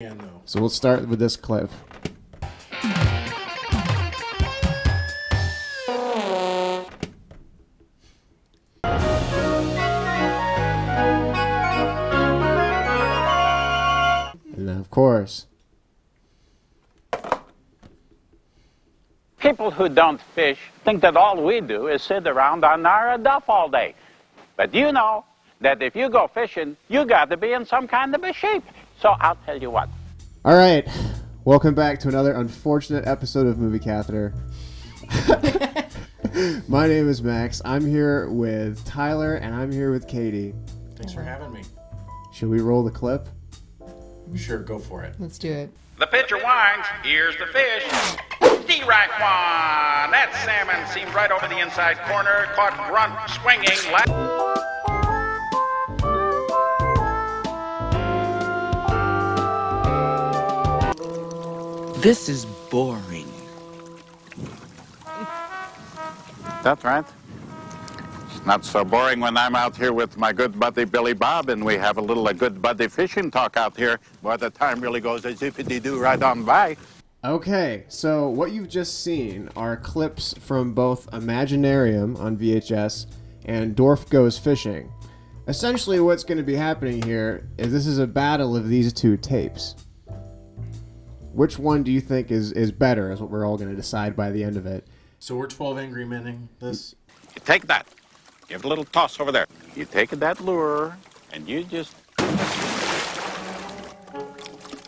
Yeah, no. So we'll start with this clip. And then, of course, People who don't fish think that all we do is sit around on our duff all day. But you know that if you go fishing, you got to be in some kind of a shape. So I'll tell you what. All right, welcome back to another unfortunate episode of Movie Catheter. My name is Max. I'm here with Tyler, and I'm here with Katie. Thanks for having me. Should we roll the clip? Sure, go for it. Let's do it. The pitcher winds. Here's the fish. D-Rack one. That salmon seemed right over the inside corner. Caught grunt swinging. La- This is boring. That's right. It's not so boring when I'm out here with my good buddy Billy Bob and we have a little a good buddy fishing talk out here. Boy, the time really goes as if it do right on by. Okay, so what you've just seen are clips from both Imaginarium on VHS and Dorf Goes Fishing. Essentially, what's going to be happening here is this is a battle of these two tapes. Which one do you think is, is better, is what we're all going to decide by the end of it. So we're 12 Angry Men this. You take that. Give it a little toss over there. You take that lure and you just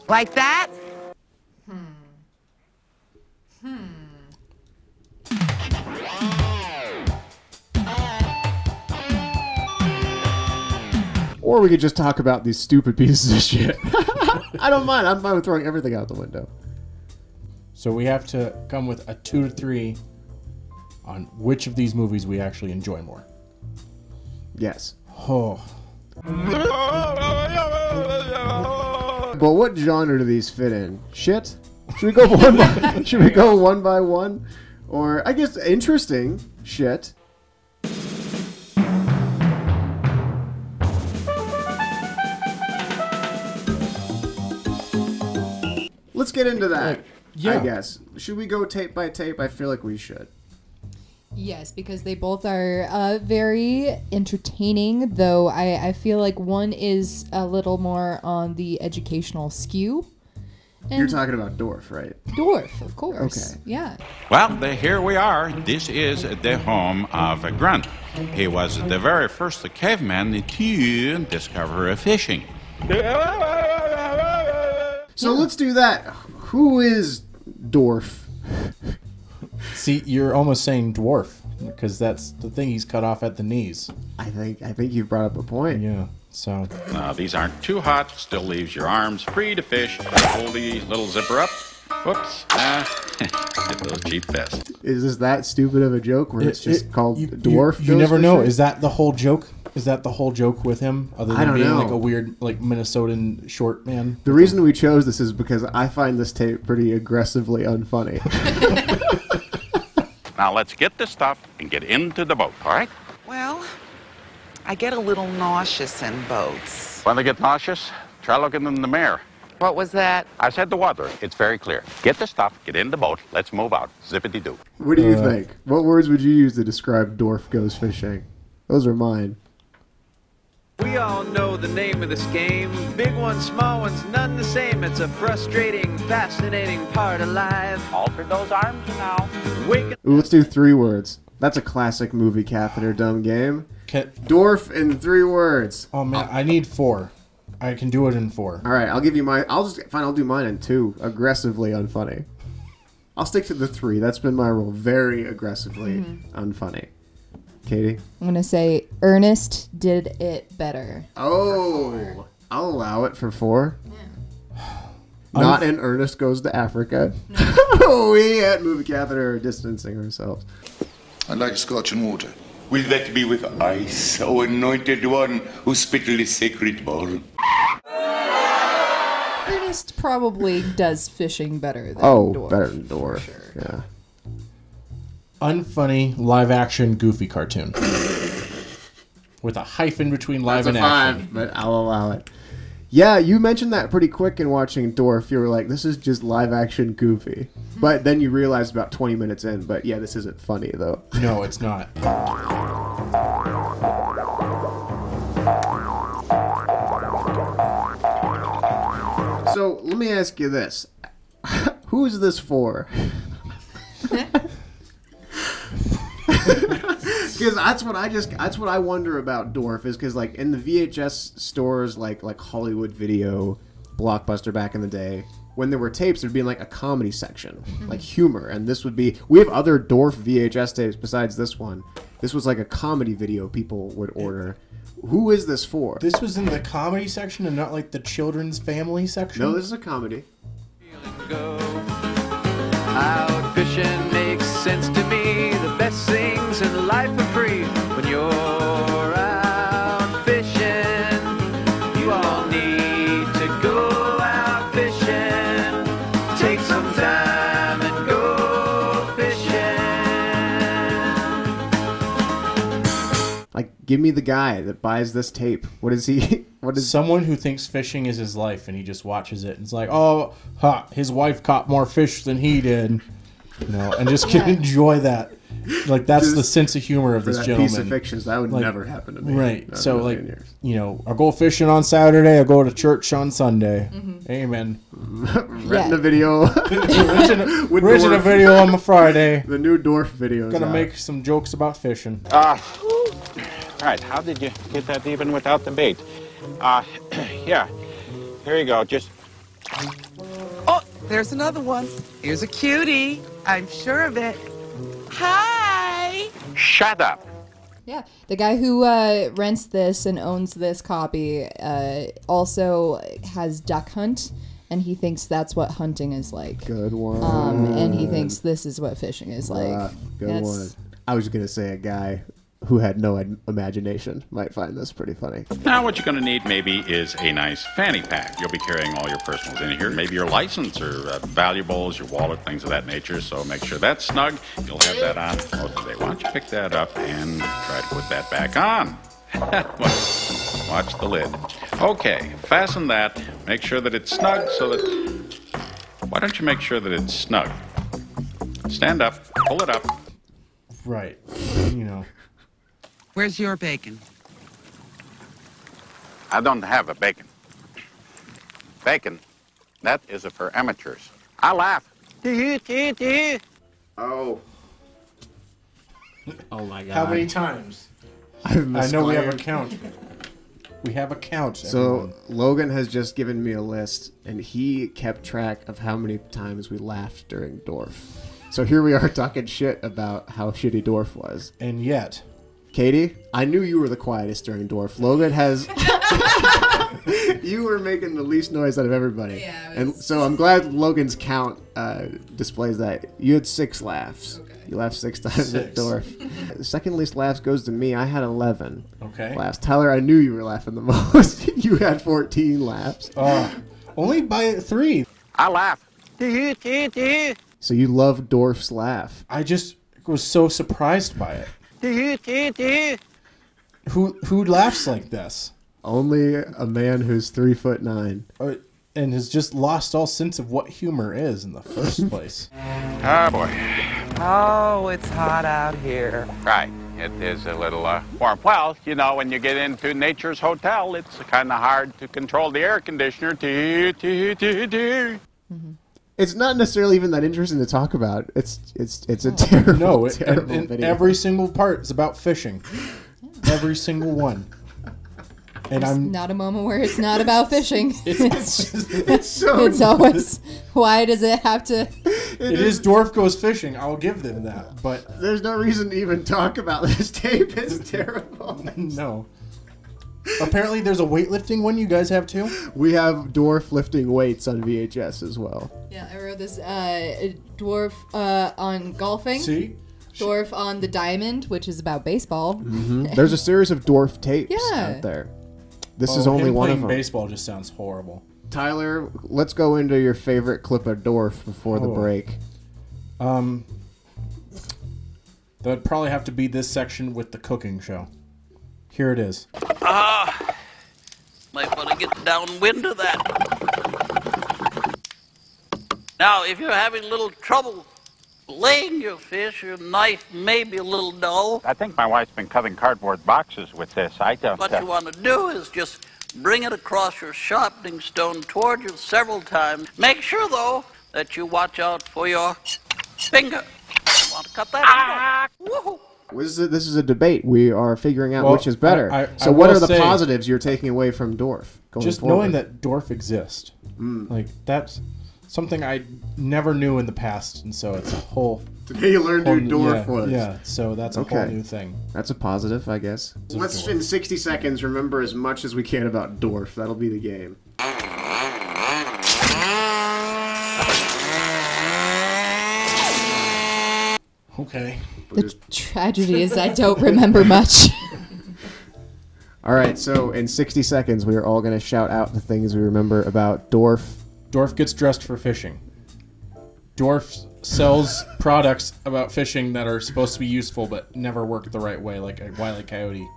Like that? Hmm. Hmm. Or we could just talk about these stupid pieces of shit. I don't mind. I'm fine with throwing everything out the window. So we have to come with a two to three on which of these movies we actually enjoy more. Yes. Oh, But what genre do these fit in? Shit? Should we go one by Should we go one by one? Or I guess interesting shit. Let's get into that. yeah. I guess. Should we go tape by tape? I feel like we should. Yes, because they both are uh, very entertaining, though I, I feel like one is a little more on the educational skew. And You're talking about Dorf, right? Dwarf, of course. Okay. Yeah. Well, the, here we are. This is the home of a grunt. He was the very first caveman to discover fishing. So let's do that. Who is Dwarf? see, you're almost saying dwarf because that's the thing he's cut off at the knees. I think I think you've brought up a point. Yeah. So Now, these aren't too hot, still leaves your arms free to fish. Hold the little zipper up. Whoops. Ah, get those cheap vests. Is this that stupid of a joke where it's just it- called you, Dwarf? You, you never know. Fishing? Is that the whole joke? Is that the whole joke with him? Other than I don't being know. like a weird, like Minnesotan short man. The reason we chose this is because I find this tape pretty aggressively unfunny. Now, let's get this stuff and get into the boat, all right? Well, I get a little nauseous in boats. When they get nauseous, try looking in the mirror. What was that? I said the water. It's very clear. Get the stuff, get in the boat, let's move out. Zippity doo. what do you Uh, think? What words would you use to describe Dorf goes fishing? Those are mine. We all know the name of this game. Big ones, small ones, none the same. It's a frustrating, fascinating part of life. Alter those arms now. Waking Ooh, let's do three words. That's a classic movie catheter dumb game. Can, Dorf in three words. oh man, I need four. I can do it in four. All right, I'll give you my. I'll just fine. I'll do mine in two. Aggressively unfunny. I'll stick to the three. That's been my rule. Very aggressively mm-hmm. unfunny. Katie. I'm going to say Ernest did it better. Oh, I'll allow it for four. Not in Ernest Goes to Africa. we at Movie Catheter are distancing ourselves. I'd like scotch and water. Will that be with ice, O anointed one who spittle is sacred ball? Ernest probably does fishing better than Oh, Dwarf. better than Dorf. Yeah. Unfunny live action goofy cartoon. With a hyphen between live That's a and action. five, but I'll allow it. Yeah, you mentioned that pretty quick in watching Dwarf. You were like, "This is just live action goofy," but then you realized about 20 minutes in, but yeah, this isn't funny though. No, it's not. Me ask you this: Who is this for? Because that's what I just that's what I wonder about Dorf is because like in the VHS stores like like Hollywood Video, Blockbuster back in the day. When there were tapes, there'd be like a comedy section, like humor, and this would be. We have other Dorf VHS tapes besides this one. This was like a comedy video people would order. Who is this for? This was in the comedy section and not like the children's family section. no, this is a comedy. Out fishing makes sense to me. The best things in life are free. When you're give me the guy that buys this tape. What is he? What is? Someone who thinks fishing is his life and he just watches it and it's like, oh, ha, his wife caught more fish than he did. You know, and just can Yeah. enjoy that. Like that's the sense of humor of this that gentleman. piece of fiction, that would Like, never happen to me. Right. So like years. you know, I go fishing on Saturday, I go to church on Sunday. Mm-hmm. Amen. renting a video, renting a, With renting a Dwarf. video on my Friday. the new Dorf video. Gonna make some jokes about fishing. Ah. Uh, right, how did you get that even without the bait? Uh, yeah, here you go. Just Oh, there's another one. Here's a cutie. I'm sure of it. Hi. shut up. Yeah, the guy who uh, rents this and owns this copy uh, also has Duck Hunt, and he thinks that's what hunting is like. Good one. Um, and he thinks this is what fishing is like. Ah, good That's- one. I was gonna say a guy who had no ad- imagination might find this pretty funny. Now, what you're going to need maybe is a nice fanny pack. You'll be carrying all your personals in here, maybe your license or uh, valuables, your wallet, things of that nature. So make sure that's snug. You'll have that on most of the day. Why don't you pick that up and try to put that back on? Watch the lid. Okay, fasten that. Make sure that it's snug so that. Why don't you make sure that it's snug? Stand up, pull it up. Right. You know. Where's your bacon? I don't have a bacon. Bacon, that is for amateurs. I laugh. Oh. Oh my god. How many times? I've I know we have a misfired. count. We have a count. So everyone. Logan has just given me a list, and he kept track of how many times we laughed during Dwarf. So here we are talking shit about how shitty Dwarf was. and yet, Katie, I knew you were the quietest during Dorf. Logan has. you were making the least noise out of everybody. Yeah, it And so I'm glad Logan's count uh, displays that. You had six laughs. You laughed six times at Six. Dorf. second least laughs goes to me. I had 11 okay. laughs. Tyler, I knew you were laughing the most. you had 14 laughs. Uh, only by three. I laugh. So you love Dorf's laugh. I just was so surprised by it. Who who laughs like this? Only a man who's three foot nine. Or, and has just lost all sense of what humor is in the first place. Oh, boy. Oh, it's hot out here. Right. It is a little uh, warm. Well, you know, when you get into Nature's Hotel, it's kind of hard to control the air conditioner. Tee, tee, tee, tee. It's not necessarily even that interesting to talk about. It's it's it's a terrible, No, it, terrible and, and video. every single part is about fishing. Every single one. And I'm Not a moment where it's not about fishing. it's, it's so it's always why does it have to it is dwarf goes fishing. I'll give them that, but There's no reason to even talk about this tape. It's terrible. no. Apparently, there's a weightlifting one you guys have too. We have dwarf lifting weights on VHS as well. Yeah, I wrote this uh dwarf uh on golfing. See, Dwarf on the diamond, which is about baseball. There's a series of dwarf tapes Yeah. out there. This is Oh, only him one of playing them. Baseball just sounds horrible. Tyler, let's go into your favorite clip of dwarf before the Oh. break. Um, that'd probably have to be this section with the cooking show. Here it is. Ah. Might want to get downwind of that. Now, if you're having a little trouble laying your fish, your knife may be a little dull. I think my wife's been cutting cardboard boxes with this. I don't. What uh, you want to do is just bring it across your sharpening stone toward you several times. Make sure, though, that you watch out for your finger. You want to cut that finger? Woohoo! This is, a, this is a debate. We are figuring out Well, which is better. I- I- so, I what are the say- positives you're taking away from Dorf? Going Just forward? knowing that dwarf exist, Mm. like that's something I never knew in the past, and so it's a whole. Today you learned whole who new- dwarf yeah, was. Yeah, so that's a whole new thing. That's a positive, I guess. Let's dwarf. in 60 seconds remember as much as we can about Dorf. That'll be the game. Okay. The tragedy is I don't remember much. All right, so in 60 seconds, we are all going to shout out the things we remember about Dorf. Dorf gets dressed for fishing. Dorf sells products about fishing that are supposed to be useful but never work the right way, like a wily coyote.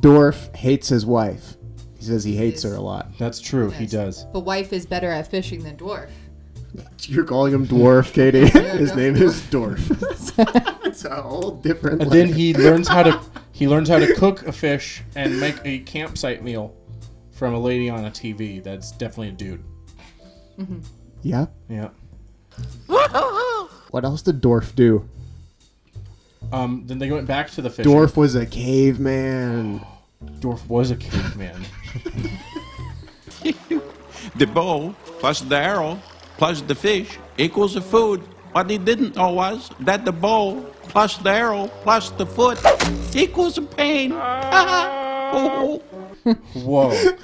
Dorf hates his wife. He says he hates her a lot. That's true. He does. But wife is better at fishing than dwarf. You're calling him Dwarf, Katie. his name is Dwarf. it's a whole different. And then he learns how to he learns how to cook a fish and make a campsite meal from a lady on a TV. That's definitely a dude. Yeah. Yeah. What else did Dwarf do? Um. Then they went back to the fishing. Dorf was a caveman. Dwarf was a caveman. The bow plus the arrow plus the fish equals the food. What he didn't know was that the bow plus the arrow plus the foot equals a pain. Ah. oh. Whoa.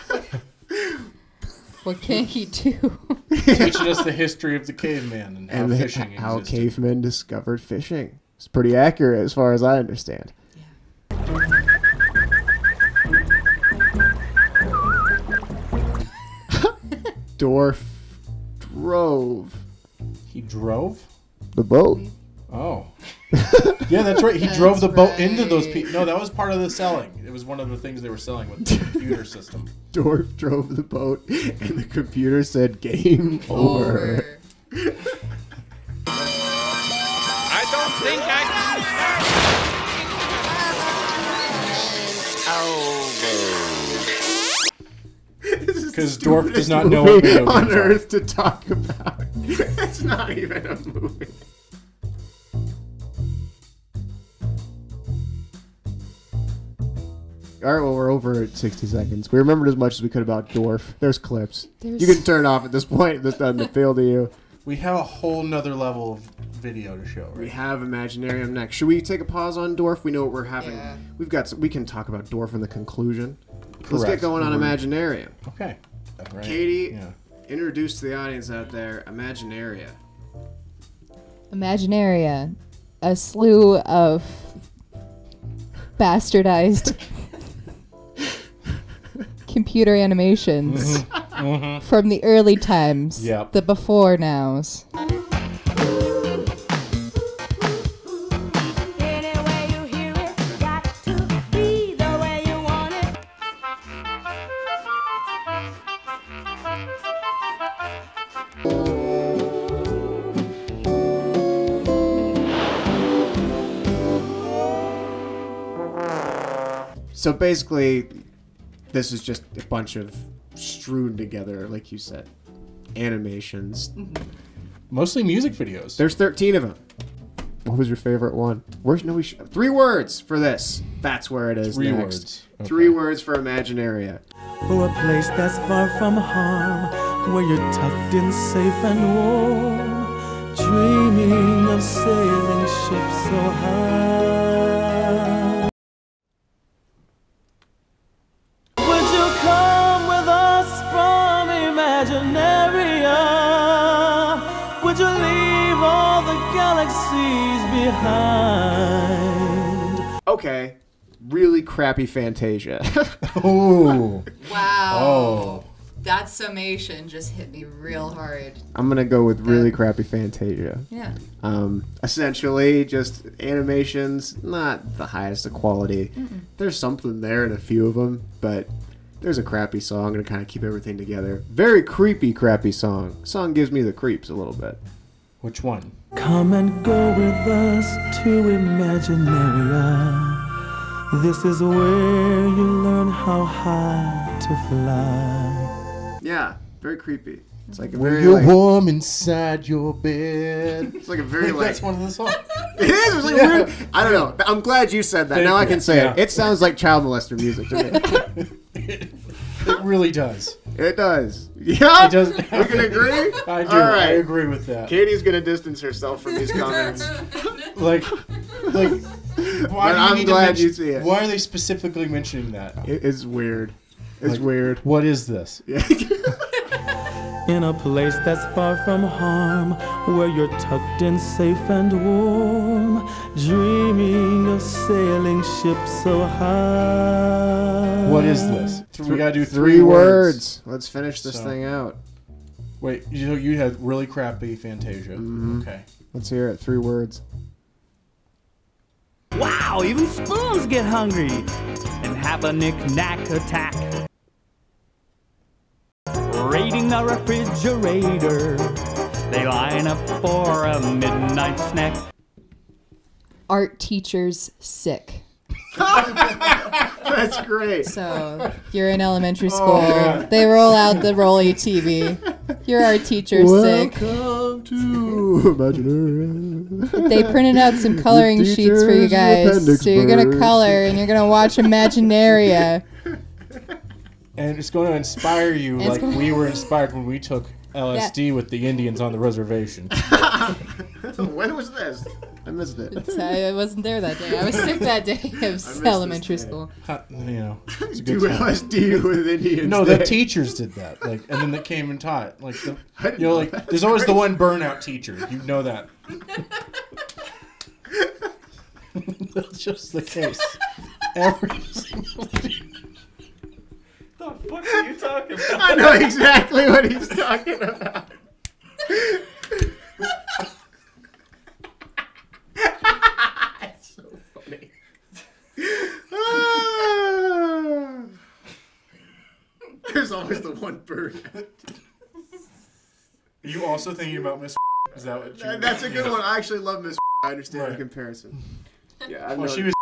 What can he do? Teaching us the history of the caveman and how and the- fishing how existed. cavemen discovered fishing. It's pretty accurate as far as I understand. Dorf drove He drove. the boat. Oh. yeah, that's right. He drove the boat into those people. No, that was part of the selling. It was one of the things they were selling with the computer system. Dorf drove the boat, and the computer said "Game over." I don't think I Because Dorf does not know what video on games are. Earth to talk about. it's not even a movie. All right, well, we're over at 60 seconds. We remembered as much as we could about Dwarf. There's clips. There's- You can turn off at this point. This doesn't appeal to you. We have a whole nother level of video to show, We have Imaginarium next. Should we take a pause on Dwarf? We know what we're having. We've got. Some, we can talk about Dwarf in the conclusion. Let's get Correct. going on We're- Imaginarium. Okay. All right. Katie, Yeah. introduce to the audience out there Imaginaria. Imaginaria, a slew of bastardized computer animations Mhm. from the early times, Yep. the before nows. So basically, this is just a bunch of strewn together, like you said, animations. Mm-hmm. Mostly music videos. There's 13 of them. What was your favorite one? Where's no? We sh- three words for this. That's where it is. Three next. words. Three words for Imaginaria. For a place that's far from harm, where you're tucked in safe and warm, dreaming of sailing ships so high. Would you leave all the galaxies behind? Okay, really crappy Fantasia. Ooh. Wow. Oh. That summation just hit me real hard. I'm gonna go with really crappy Fantasia. Yeah. Um, essentially, just animations, not the highest of quality. Mm-mm. There's something there in a few of them, but There's a crappy song to kind of keep everything together. Very creepy, crappy song. Song gives me the creeps a little bit. Which one? Come and go with us to Imaginaria. This is where you learn how high to fly. Yeah, very creepy. It's like a Where very you're like, warm inside your bed. It's like a very think like that's one of the songs. It is. It's like Yeah. weird. I don't know. I'm glad you said that. Thank now I can say Yeah. it. It sounds like child molester music to me. It really does. it does. Yeah. It does. We can agree. I do. All right. I agree with that. Katie's gonna distance herself from these comments. Like, like. Why But do you I'm need to glad mention- you see it. Why are they specifically mentioning that? It is weird. It's Like, weird. What is this? In a place that's far from harm, where you're tucked in safe and warm, dreaming of sailing ships so high. What is this? We gotta do Three three, words. Let's finish this So- thing out. Wait, you know you had really crappy Fantasia. Mm-hmm. Okay. Let's hear it. Three words. Wow, even spoons get hungry and have a knick-knack attack. Raiding the refrigerator, they line up for a midnight snack. Art teachers sick. That's great. So you're in elementary oh, school. Oh, yeah. They roll out the Rolly TV. You're our teacher's sick. Welcome to Imaginary. They printed out some coloring sheets for you guys. So you're gonna color and you're gonna watch Imaginaria. And it's going to inspire you It's like gonna- we were inspired when we took LSD with the Indians on the reservation. when was this? I missed it. It's- uh, I wasn't there that day. I was sick that day of this elementary school. Huh, you know, it's a Do time. LSD with Indians. No, the teachers did that. Like, and then they came and taught. Like, the, you know, know like that. there's always the one burnout teacher. You know that. That's just the case. Every single The fuck are you talking about? I know exactly what he's talking about. it's so funny. Ah. There's always the one bird. Are you also thinking about Miss? Is that what you? That's a good one. I actually love Miss. I understand the Right. comparison. Yeah, I Well, she was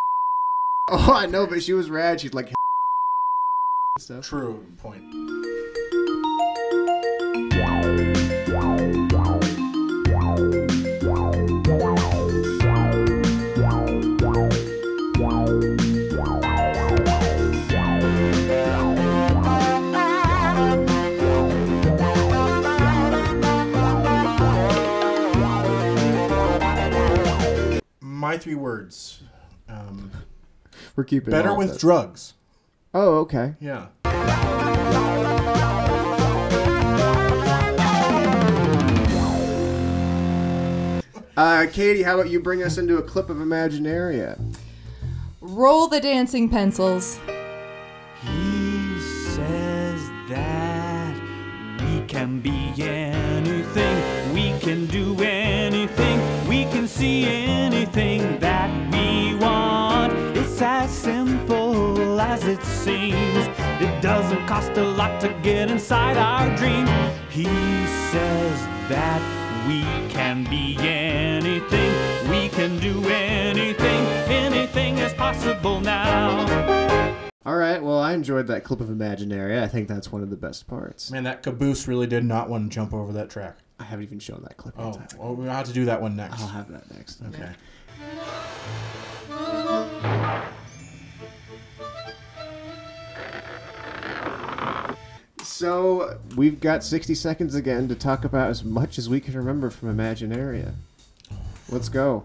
Oh, I know, but she was rad. She's like stuff. true point. My three words. Um, We're keeping better with this. drugs. Oh, okay. Yeah. Uh, Katie, how about you bring us into a clip of Imaginaria? Roll the dancing pencils. He says that we can be anything, we can do anything, we can see anything that we want. It's as simple as it seems. It doesn't cost a lot to get inside our dreams. He says that we can be anything, we can do anything, anything is possible now. All right. Well, I enjoyed that clip of Imaginaria. I think that's one of the best parts. Man, that caboose really did not want to jump over that track. I haven't even shown that clip. Oh, well, we'll have to do that one next. I'll have that next. Okay. So we've got 60 seconds again to talk about as much as we can remember from Imaginaria. Let's go.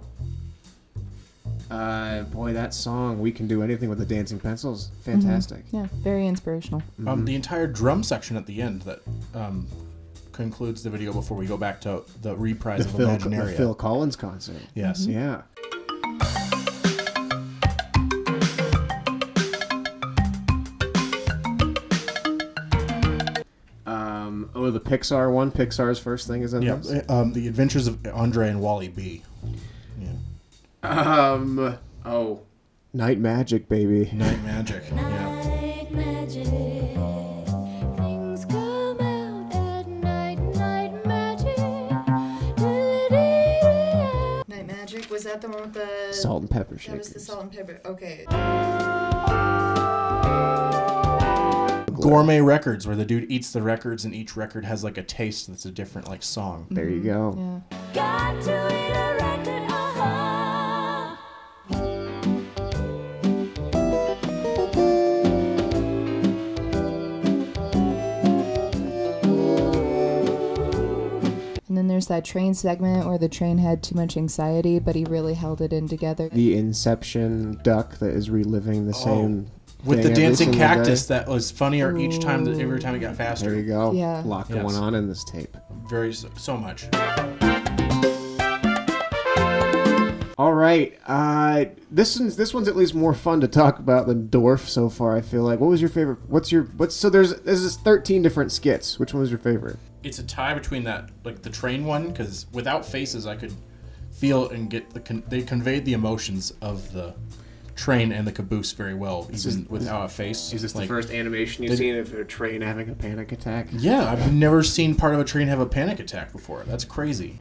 Uh, boy, that song "We Can Do Anything with the Dancing Pencils," fantastic. Yeah, very inspirational. Um, the entire drum section at the end that um, concludes the video before we go back to the reprise The of Phil, Imaginaria. the Phil Collins concert. Yes. Mhm. Yeah. Pixar one. Pixar's first thing is in yeah, this. Uh, um, the Adventures of Andre and Wally B. Yeah. Um. Oh. Night magic, baby. Night magic. yeah. Night magic. Was that the one with the salt and pepper shaker? That was the salt and pepper. Okay. Gourmet records, where the dude eats the records, and each record has like a taste that's a different like song. There you go. Got to eat a record, uh-huh. And then there's that train segment where the train had too much anxiety, but he really held it in together. The Inception duck that is reliving the same. With the dancing cactus, day. that was funnier each time. That every time it got faster. There you go. Yeah. A lot Yes. going on in this tape. Very so, so much. All right. Uh, this one's this one's at least more fun to talk about than Dwarf so far. I feel like. What was your favorite? What's your what's so there's there's this 13 different skits. Which one was your favorite? It's a tie between that like the train one because without faces I could feel and get the con- they conveyed the emotions of the train and the caboose very well even is- without a face. Is this Like, the first animation you've they- seen of a train having a panic attack? Yeah, I've never seen part of a train have a panic attack before. That's crazy.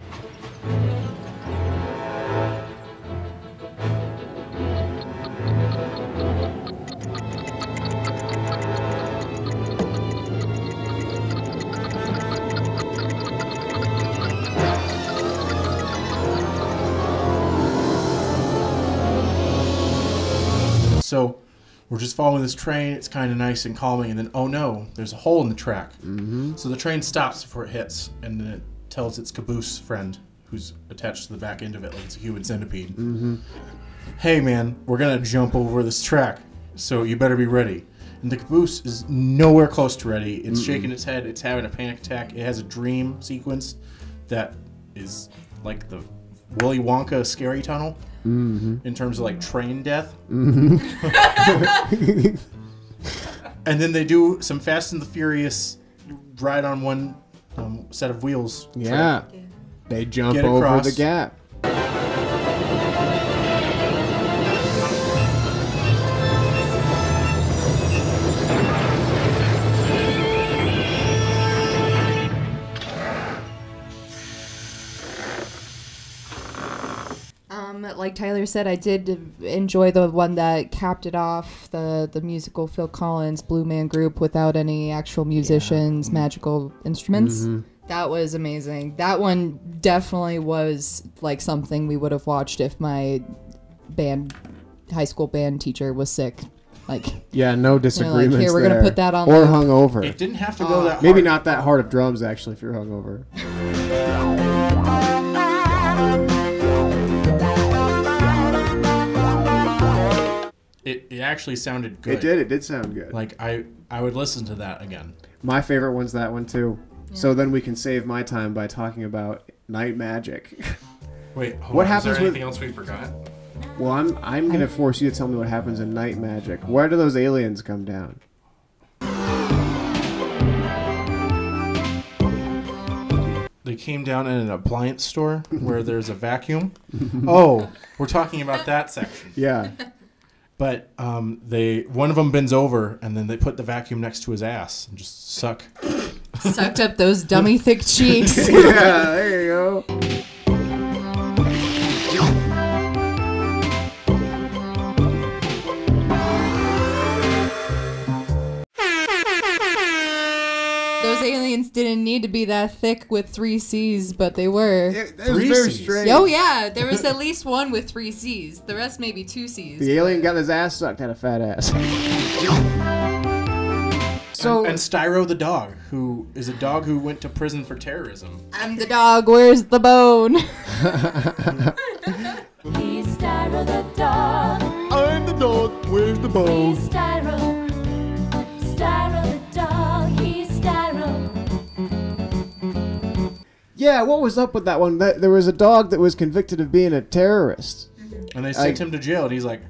So we're just following this train. It's kind of nice and calming, and then oh no, there's a hole in the track. Mm-hmm. So the train stops before it hits, and then it tells its caboose friend, who's attached to the back end of it like it's a human centipede, Mm-hmm. "Hey man, we're gonna jump over this track, so you better be ready." And the caboose is nowhere close to ready. It's Mm-mm. shaking its head. It's having a panic attack. It has a dream sequence that is like the Willy Wonka scary tunnel Mhm. in terms of like train death. Mhm. and then they do some Fast and the Furious ride on one um, set of wheels. trick. Yeah. They jump over the gap. Like Tyler said, I did enjoy the one that capped it off the the musical Phil Collins Blue Man Group without any actual musicians, magical instruments. Mhm. That was amazing. That one definitely was like something we would have watched if my band high school band teacher was sick. Like Yeah, no disagreements here, we're gonna there. put that on Or loop. hungover. It didn't have to go that Maybe not that hard of drums actually if you're hungover. actually sounded good. It did. It did sound good. Like I I would listen to that again. My favorite one's that one too. So then we can save my time by talking about night magic. Wait, hold what on. happens Is there with? anything else we forgot? Well, I'm I'm gonna force you to tell me what happens in night magic. Where do those aliens come down? They came down in an appliance store where there's a vacuum. oh, we're talking about that section. Yeah. But um, they one of them bends over and then they put the vacuum next to his ass and just suck. Sucked up those dummy thick cheeks. yeah, there you go. Those aliens didn't need to be that thick with three C's, but they were. It was Three very Cs. strange. Oh yeah, there was at least one with three C's. The rest maybe two C's. The alien got his ass sucked, had a fat ass. So and, and Styro the dog, who is a dog who went to prison for terrorism. I'm the dog. Where's the bone? He's Styro the dog. I'm the dog. Where's the bone? Yeah, what was up with that one? There was a dog that was convicted of being a terrorist. And they sent I- him to jail, and he's like,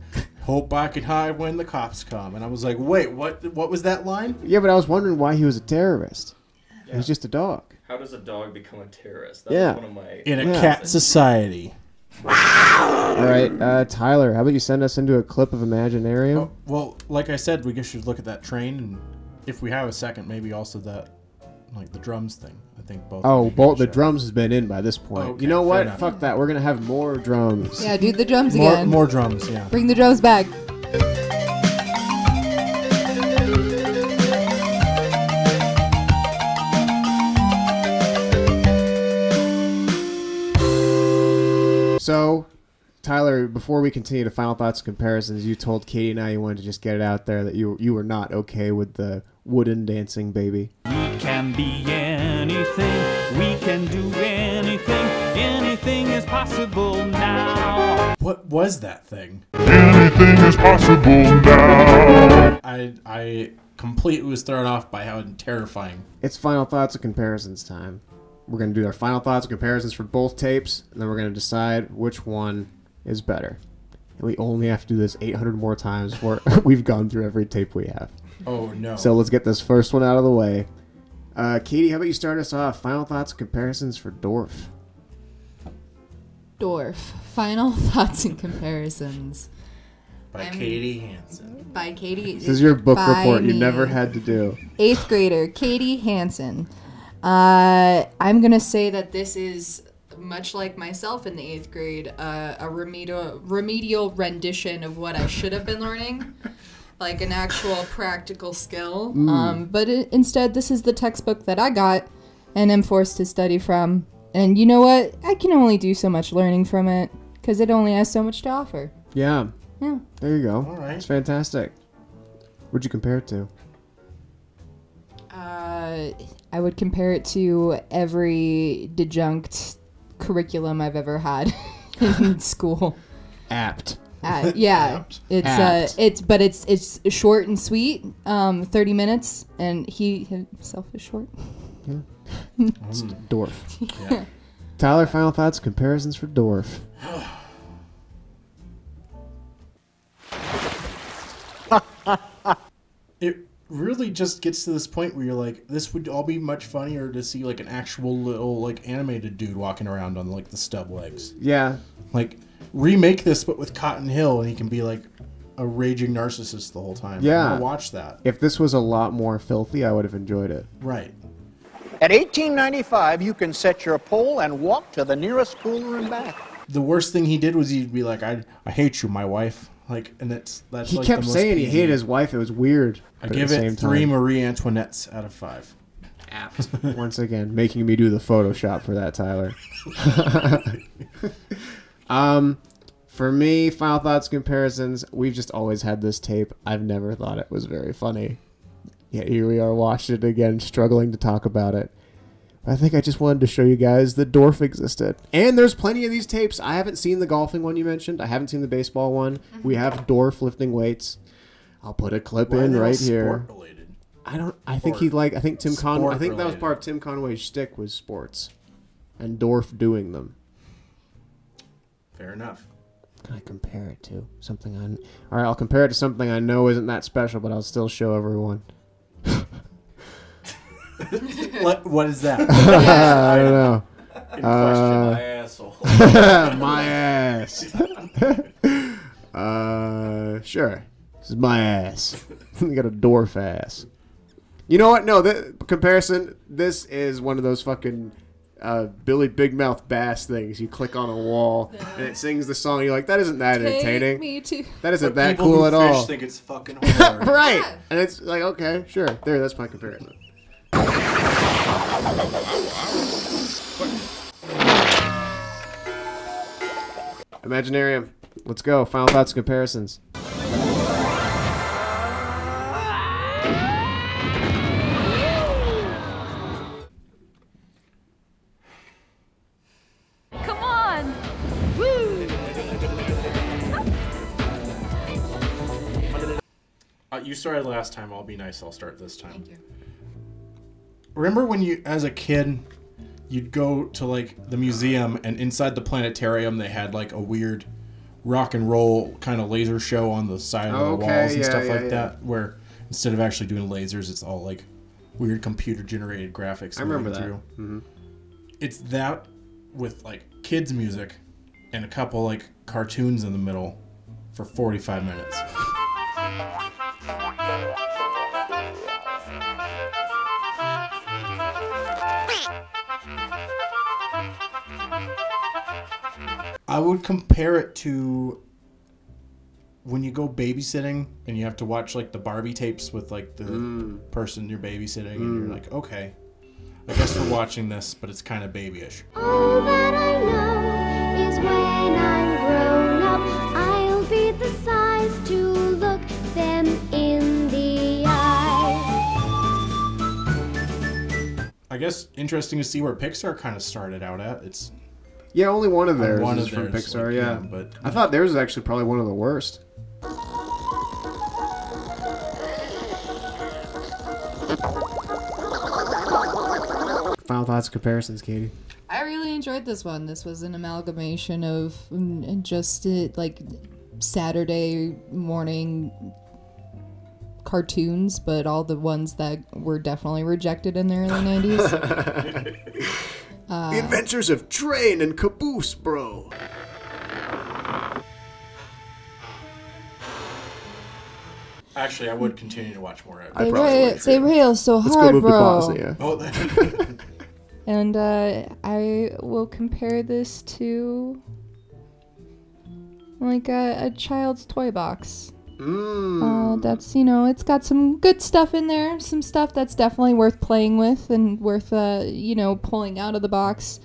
"Hope I can hide when the cops come." And I was like, "Wait, what? What was that line?" Yeah, but I was wondering why he was a terrorist. He was just a dog. How does a dog become a terrorist? That Yeah. was one of my In a Yeah. cat society. All right, uh, Tyler, how about you send us into a clip of Imaginarium? Well, like I said, we should look at that train, and if we have a second, maybe also that, like the drums thing. Think both. Oh, both good the show. drums has been in by this point. Okay, you know what? enough. Fuck that. We're gonna have more drums. Yeah, do the drums More, again. more drums. Yeah. Bring the drums back. So, Tyler, before we continue to final thoughts and comparisons, you told Katie and I you wanted to just get it out there that you you were not okay with the wooden dancing baby. We can be anything, we can do anything, anything is possible now. What was that thing? Anything is possible now. I I completely was thrown off by how terrifying. It's final thoughts and comparisons time. We're gonna do our final thoughts and comparisons for both tapes, and then we're gonna decide which one is better. And we only have to do this 800 more times before we've gone through every tape we have. Oh no. So let's get this first one out of the way. Uh, Katie, how about you start us off? Final thoughts and comparisons for Dorf. Dorf. Final thoughts and comparisons. By I'm- Katie Hansen. By Katie. This is your book by report you never had to do. Eighth grader Katie Hansen. Uh, I'm gonna say that this is much like myself in the eighth grade, uh, a remedial remedial rendition of what I should have been learning, like an actual practical skill. Mm. Um, but it, instead, this is the textbook that I got and am forced to study from. And you know what? I can only do so much learning from it because it only has so much to offer. Yeah. Yeah. There you go. All right. It's fantastic. What'd you compare it to? Uh, I would compare it to every defunct curriculum I've ever had in school. Apt. Uh, yeah, it's uh, it's but it's it's short and sweet. Um, thirty minutes, and he himself is short. Yeah. It's Dorf. Tyler, final thoughts, comparisons for dwarf. It really just gets to this point where you're like, this would all be much funnier to see like an actual little like animated dude walking around on like the stub legs. Yeah. Like remake this but with Cotton Hill and he can be like a raging narcissist the whole time. Yeah. I wanna watch that. If this was a lot more filthy, I would have enjoyed it. Right. At 1895, you can set your pole and walk to the nearest cooler and back. The worst thing he did was he'd be like, I I hate you, my wife. Like and it's that's He like kept the most saying he hated his wife. It was weird. I give it three time- Marie Antoinettes out of five. Apt. Once again, making me do the Photoshop for that, Tyler. um, for me, final thoughts comparisons. We've just always had this tape. I've never thought it was very funny. Yet here we are, watching it again, struggling to talk about it. I think I just wanted to show you guys that Dorf existed. And there's plenty of these tapes. I haven't seen the golfing one you mentioned. I haven't seen the baseball one. We have Dorf lifting weights. I'll put a clip Why in right all right here. sport related? I don't. I think he like. I think Tim Conway. I Sport think that was part of Tim Conway's shtick was sports, and Dorf doing them. Fair enough. Can I compare it to something I? All right, I'll compare it to something I know isn't that special, but I'll still show everyone. what what is that? I don't know. In question, Uh, my asshole. my ass. uh, sure. This is my ass. you got a dwarf ass. You know what? No, the comparison. This is one of those fucking uh, Billy Big Mouth Bass things. You click on a wall and it sings the song. You're like, that isn't that Take entertaining. me too. That isn't But that people cool who at fish all. think it's fucking hilarious. right. And it's like, okay, sure. There, that's my comparison. Imaginarium. Let's go. Final thoughts, and comparisons. Started last time. I'll be nice. I'll start this time. Thank you. Remember when you, as a kid, you'd go to like the museum and inside the planetarium they had like a weird rock and roll kind of laser show on the side of the Okay, walls and yeah, stuff yeah, like yeah. that, where instead of actually doing lasers, it's all like weird computer generated graphics. I remember that. through. Mhm. It's that with like kids music and a couple like cartoons in the middle for 45 minutes. I would compare it to when you go babysitting and you have to watch like the Barbie tapes with like the Mm. person you're babysitting, and you're like, okay, I guess we're watching this, but it's kind of babyish. All that I know is when I'm grown up, I'll be the size to look them in the eye. I guess interesting to see where Pixar kind of started out at. It's Yeah, only one of On theirs one is of from theirs, Pixar. like, yeah. yeah, but- I thought theirs was actually probably one of the worst. Final thoughts, comparisons, Katie. I really enjoyed this one. This was an amalgamation of mm, just uh, like Saturday morning cartoons, but all the ones that were definitely rejected in the early 90s. Uh, the Adventures of Train and Caboose, bro. actually I would continue to watch more. of it. They, rail, they rail so Let's hard, move to bro. Bosnia. Oh, And uh, I will compare this to like a, a child's toy box. Uh, that's you know, it's got some good stuff in there, some stuff that's definitely worth playing with and worth uh, you know pulling out of the box.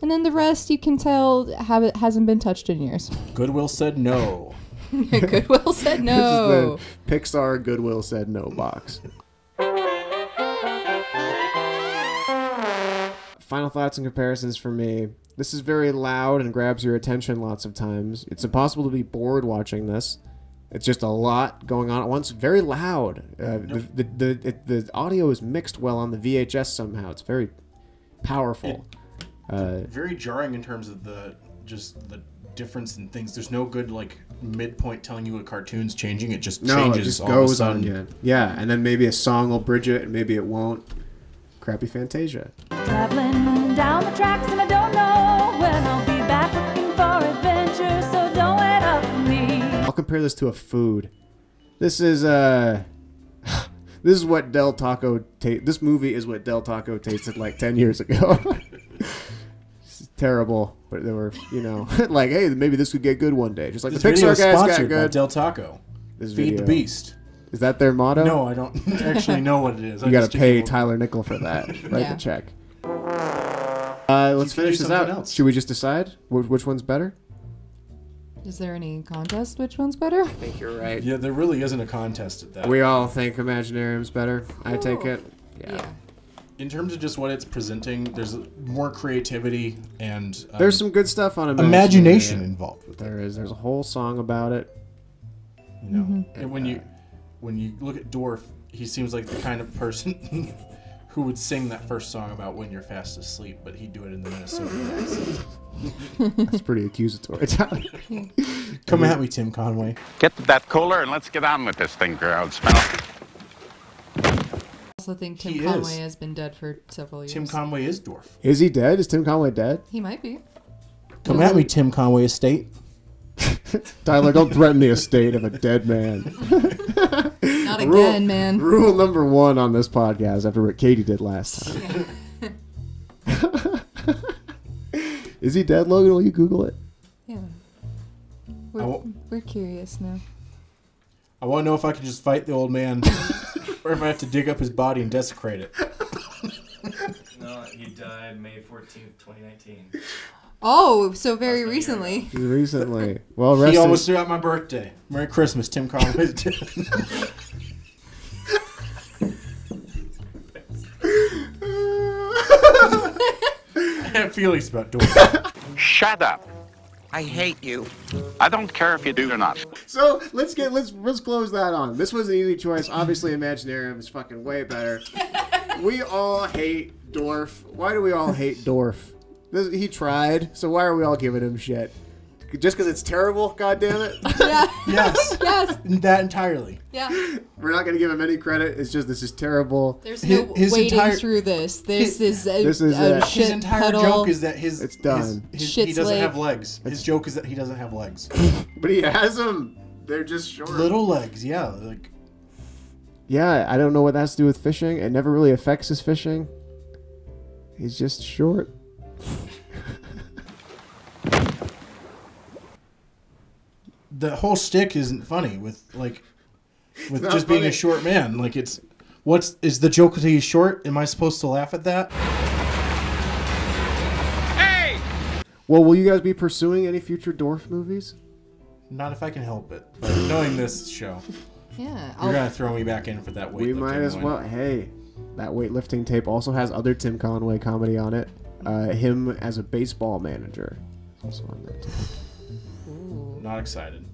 And then the rest, you can tell, have it hasn't been touched in years. Goodwill said no. Goodwill said no. This is the Pixar Goodwill said no box. Final thoughts and comparisons for me. This is very loud and grabs your attention lots of times. It's impossible to be bored watching this. It's just a lot going on at once. Very loud. Uh, the, the, the, it, the audio is mixed well on the VHS somehow. It's very powerful. Uh, Very jarring in terms of the just the difference in things. There's no good like midpoint telling you a cartoon's changing. It just no, changes it just all goes on sudden. you. Yeah, and then maybe a song will bridge it, and maybe it won't. Crappy Fantasia. I'll compare this to a food. This is uh this is what Del Taco ta- this movie is what Del Taco tasted like 10 years ago. it's terrible, but they were, you know, like hey, maybe this could get good one day. Just like This the Pixar is guys got sponsored by good. Del Taco. This Feed the beast. Is that their motto? No, I don't actually know what it is. You got to pay Tyler Nickel for that. Write Yeah. the check. Uh, let's finish this out. else. Should we just decide which, which one's better? Is there any contest? Which one's better? I think you're right. Yeah, there really isn't a contest at that. We all think Imaginarium's better. I take it. Yeah. in terms of just what it's presenting, there's more creativity and um, There's some good stuff on Imaginarium. imagination involved with There is. There's a whole song about it. You know, Mm-hmm. and when you when you look at Dorf, he seems like the kind of person who would sing that first song about when you're fast asleep, but he'd do it in the Minnesota accent. That's pretty accusatory. Come at me, Tim Conway. Get that cooler and let's get on with this thing, Groundsman. I also think Tim He is. Conway has been dead for several years. Tim Conway is Dorf. Is he dead? Is Tim Conway dead? He might be. Come at me, Tim Conway Estate. Tyler, don't threaten the estate of a dead man. Not Rule- again, man. Rule number one on this podcast after what Katie did last time. Is he dead, Logan? Will you Google it? Yeah. We're, wa- we're curious now. I want to know if I can just fight the old man, or if I have to dig up his body and desecrate it. No, he died May 14th, 2019. Oh, so very recently. Recently. Well, rest he in- almost threw out my birthday. Merry Christmas, Tim Conway's dead. Feelings about Dorf. Shut up. I hate you. I don't care if you do or not. So let's get let's let's close that on. This was an easy choice. Obviously, Imaginarium is fucking way better. we all hate Dorf. Why do we all hate Dorf? This, he tried, so why are we all giving him shit? Just because it's terrible? God damn it! Yeah. yes. yes. That entirely. Yeah. We're not gonna give him any credit. It's just this is terrible. There's no His wading entire- through this. This is a, This is a it. shit His entire puddle. joke is that his It's done. his- his- he doesn't lake. have legs. His joke is that he doesn't have legs. But he has them. They're just short. Little legs, yeah. Like Yeah, I don't know what that's to do with fishing. It never really affects his fishing. He's just short. The whole stick isn't funny with like with Not just being a short man. Like it's what's is the joke that he's short? Am I supposed to laugh at that? Hey! Well, will you guys be pursuing any future Dorf movies? Not if I can help it. But knowing this show, Yeah. you're gonna throw me back in for that weightlifting. We might as one. well. Hey, that weightlifting tape also has other Tim Conway comedy on it. Uh, him as a baseball manager. Also on there too. Not excited.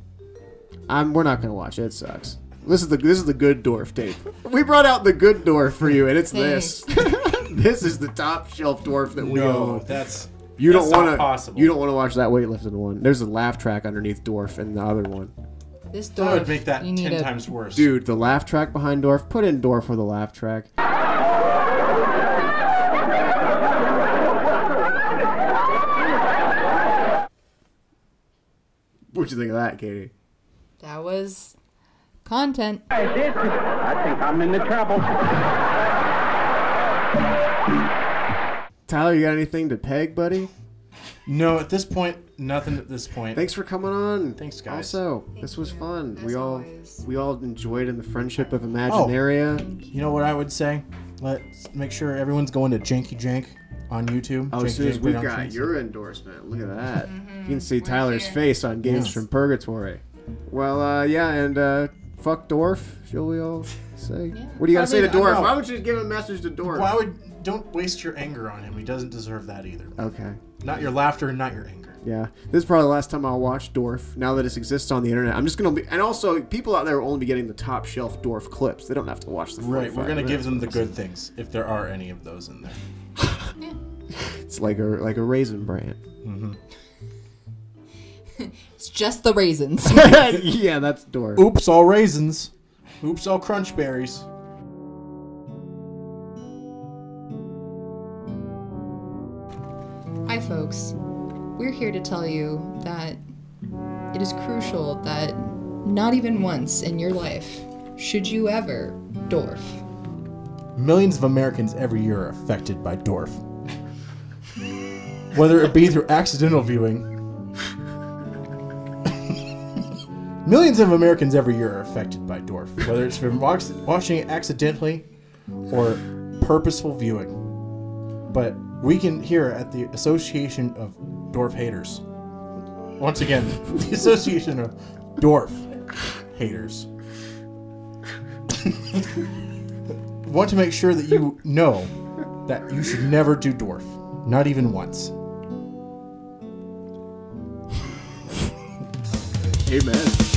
I'm, we're not gonna watch it. It sucks. This is the this is the good Dorf tape. We brought out the good Dorf for you, and it's this. this is the top shelf Dorf that we No, own. that's- you that's don't want to. You don't want to watch that weightlifting one. There's a laugh track underneath Dorf and the other one. This That would make that you need ten a- times worse. Dude, the laugh track behind Dorf. Put in Dorf for the laugh track. What'd you think of that, Katie? That was content. I think I'm in the trouble. Tyler, you got anything to peg, buddy? No, at this point, nothing. At this point. Thanks for coming on. Thanks, guys. Also, this was fun. we all we all enjoyed in the friendship of Oh, Imaginaria. you know what I would say? Let's make sure everyone's going to Janky Jank on YouTube. Oh, Janky as soon as Jank we got your endorsement, look at that. You can mm-hmm. see Tyler's face on Games Yes. from Purgatory. Well, uh, yeah, and uh, fuck Dorf, shall we all say? What do you got I to say mean, to Dorf? I know. Why would you give a message to Dorf? Why would don't waste your anger on him? He doesn't deserve that either. Okay. Not your laughter and not your anger. Yeah, this is probably the last time I'll watch Dorf. Now that it exists on the internet, I'm just gonna be. And also, people out there will only be getting the top shelf Dorf clips. They don't have to watch the. Right, we're gonna give them the good things if there are any of those in there. It's like a like a Raisin Bran. Mm-hmm. It's just the raisins. yeah, that's Dorf. Oops, all raisins. Oops, all crunch berries. Hi, folks. We're here to tell you that it is crucial that not even once in your life should you ever Dorf. Millions of Americans every year are affected by Dorf. Whether it be through accidental viewing. Millions of Americans every year are affected by Dorf, whether it's from watching it accidentally or purposeful viewing. But we can here at the Association of Dorf Haters. Once again, the Association of Dorf Haters. want to make sure that you know that you should never do Dorf, Not even once. Amen.